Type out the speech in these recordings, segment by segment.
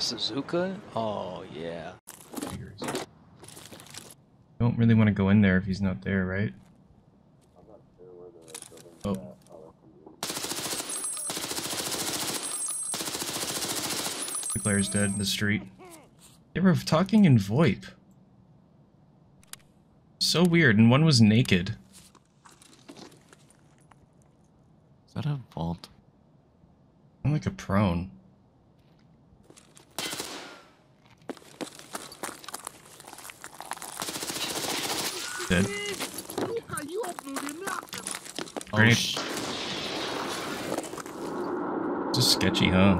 Suzuka? Oh, yeah. Don't really want to go in there if he's not there, right? Oh. The player's dead in the street. They were talking in VoIP. So weird, and one was naked. Is that a vault? I'm like a prone. Dead. Oh, Grenade. sh This is sketchy, huh?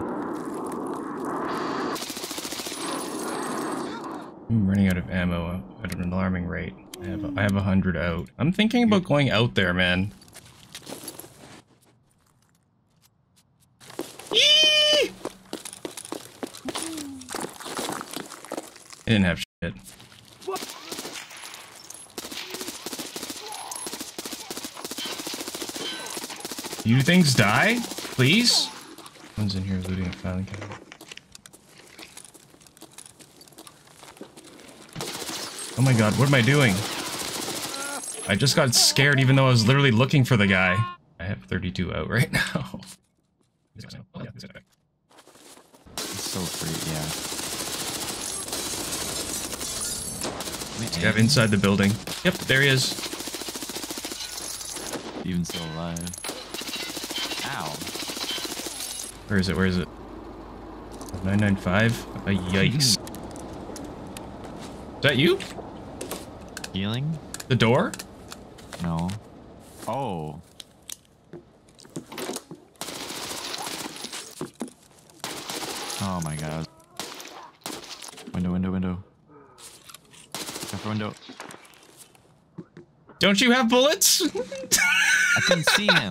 I'm running out of ammo at an alarming rate. I have a, I have a hundred out. I'm thinking about going out there, man. I didn't have shit. You things die? Please? One's in here looting a filing cabinet. Oh my god, what am I doing? I just got scared even though I was literally looking for the guy. I have 32 out right now. It's so free, yeah. Scav inside the building. Yep, there he is. Even still alive. Ow. Where is it? Where is it? 995? Uh, yikes. is that you? Healing? The door? No. Oh. Oh my god. Window, window, window. Careful window. Don't you have bullets? I couldn't see him.